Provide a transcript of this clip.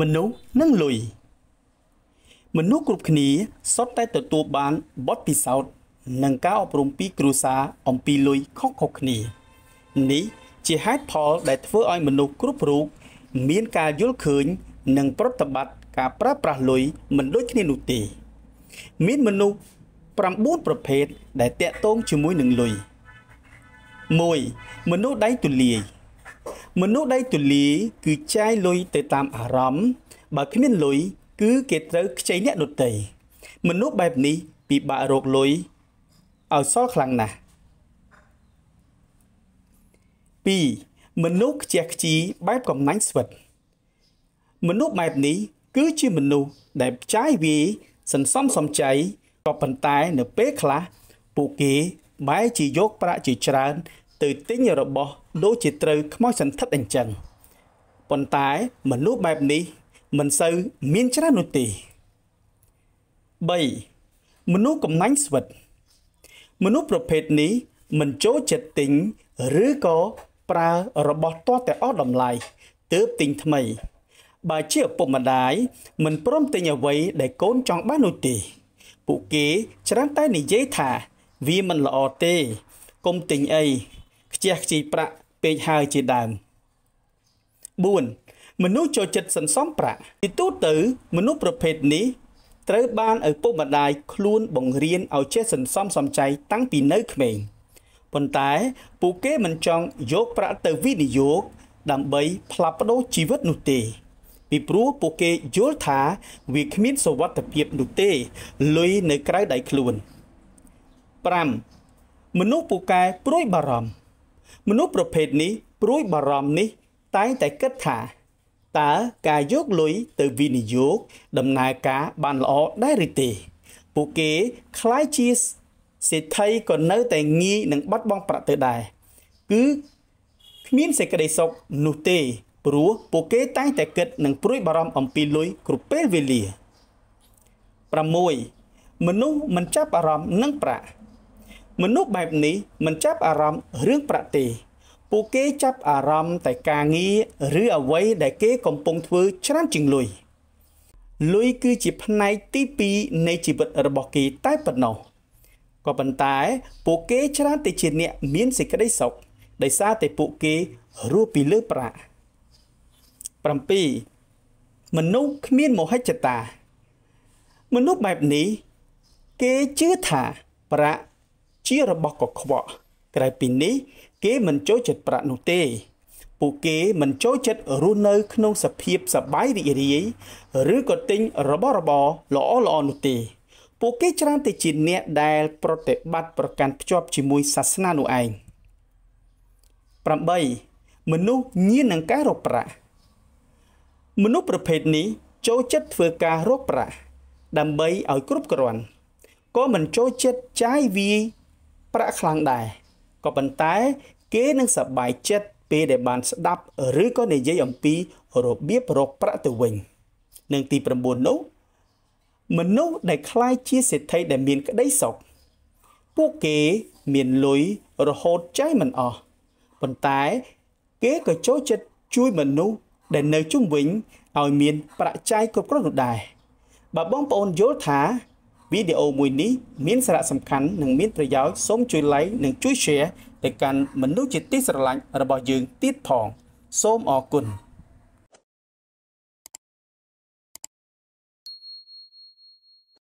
មនុស្សនិងលុយមនុស្សគ្រប់គ្នាសុទ្ធតែទទួលបានបទពិសោធន៍និងការអប់រំពីគ្រួសារអំពីលុយខុសៗគ្នា នេះជាហេតុផលដែលធ្វើឲ្យមនុស្សគ្រប់រូបមានការយល់ឃើញ និងប្រតិបត្តិការប្រើប្រាស់លុយមិនដូចគ្នានោះទេ មានមនុស្ស9ប្រភេទដែលតាក់ទងជាមួយនឹងលុយ1មនុស្សដៃទូលាយ មនុស្សដៃទូលាយគឺចាយលុយទៅតាមអារម្មណ៍បើគ្មានលុយគឺគេត្រូវខ្ចីអ្នកដទៃមនុស្សបែបនេះពិបាករកលុយឲ្យសល់ខ្លាំងណាស់2មនុស្សខ្ជះខ្ជីបែបកំណាញ់ស្វិតមនុស្សបែបនេះគឺជាមនុស្សដែលចាយវាយសន្សំសំចៃក៏ប៉ុន្តែនៅពេលខ្លះពួកគេបែរជាយកប្រាក់ជាច្រើន ទៅទិញរបស់ដូចជាត្រូវខ្មោចសន្ធិដ្ឋអញ្ចឹងប៉ុន្តែមនុស្សបែបនេះ មិនសូវមានច្រើននោះទេ3មនុស្សកំណាញ់ស្វិត មនុស្សប្រភេទនេះមិនចូលចិត្តទិញឬក៏ប្រើរបស់ទាស់តែអស់តម្លៃទើបទិញថ្មី បើជាឪពុកម្ដាយមិនព្រមទិញអ្វីដែលកូនចង់បាននោះទេ ពួកគេច្រើនតែនិយាយថា វាមិនល្អទេកុំទិញអី ខ្ជះខ្ជាយប្រាក់ពេកហើយជាដើម4មនុស្សចូលចិត្តសន្សំប្រាក់ពីទូទៅមនុស្សប្រភេទនេះត្រូវបានឪពុកម្ដាយខ្លួនបង្រៀនឲ្យចេះសន្សំសំចៃតាំងពីនៅក្មេងប៉ុន្តែពួកគេមិនចង់យកប្រាក់ទៅវិនិយោគដើម្បីផ្លាស់ប្ដូរជីវិតនោះទេ ពីព្រោះពួកគេយល់ថាវាគ្មានសុវត្ថិភាពនោះទេលុយនៅក្រៅដៃខ្លួន5មនុស្សពូកែព្រួយបារម្ភ មនុស្សប្រភេទនេះព្រួយបារម្ភនេះ តែងតែគិតថាតើការយកលុយទៅវិនិយោគដំណើរការបានល្អដែរឬទេ ពួកគេខ្លាយជាសេដ្ឋីក៏នៅតែងាយនឹងបាត់បង់ប្រាក់ទៅដែរគឺគ្មានសេចក្តីសុខនោះទេ ព្រោះពួកគេតែងតែគិតនិងព្រួយបារម្ភអំពីលុយគ្រប់ពេលវេលា6មនុស្សមិនចាប់អារម្មណ៍នឹងប្រាក់ មនុស្សបែបនេះមិនចាប់អារម្មណ៍រឿងប្រាក់ទេពួកគេចាប់អារម្មណ៍តែការងារឬអ្វីដែលគេកំពុងធ្វើច្រើនជាងលុយលុយគឺជាផ្នែកទី2នៃជីវិតរបស់គេតែប៉ុណ្ណោះក៏ប៉ុន្តែ ពួកគេច្រើនតែជាអ្នកមានសេចក្តីសុខដោយសារតែពួកគេរស់ពីលើប្រាក់7មនុស្សគ្មានមហិច្ឆតា មនុស្សបែបនេះ គេជឿថាប្រាក់ ជារបស់កខ្វក់ក្រៅពីនេះ គេមិនចូលចិត្តប្រាក់នោះទេ ពួកគេមិនចូលចិត្តរស់នៅក្នុងសភាពសបាយរីករាយឬក៏ទិញរបស់របរល្អល្អនោះទេ ពួកគេច្រើនតែជាអ្នកដែល ប្រតិបត្តិប្រកាន់ភ្ជាប់ជាមួយសាសនានោះឯង8មនុស្សញៀននឹងការរកប្រាក់មនុស្សប្រភេទនេះចូលចិត្តធ្វើការរកប្រាក់ដើម្បីឲ្យគ្រប់គ្រាន់ក៏មិនចូលចិត្តចាយវាយ ប្រាក់ខ្លាំងដែរក៏ប៉ុន្តែគេនឹងសប្បាយចិត្តពេលដែលបានស្ដាប់ឬក៏និយាយអំពីរបៀបរកប្រាក់ទៅវិញនឹងទី9នោះមនុស្សដែលខ្លាយជាសេដ្ឋីដែលមានក្តីសុខពួកគេមានលុយរហូតចៃមិនអស់ប៉ុន្តែគេក៏ចូលចិត្តជួយមនុស្សដែលនៅជុំវិញឲ្យមានប្រាក់ចាយគ្រប់គ្រាន់នោះដែរបើបងប្អូនយល់ថា វីដេអូមួយនេះមានសារៈសំខាន់និងមានប្រយោជន៍សូមជួយ like និងជួយ share ទៅកាន់មនុស្សជាទីស្រឡាញ់របស់យើងទៀតផង សូមអរគុណ។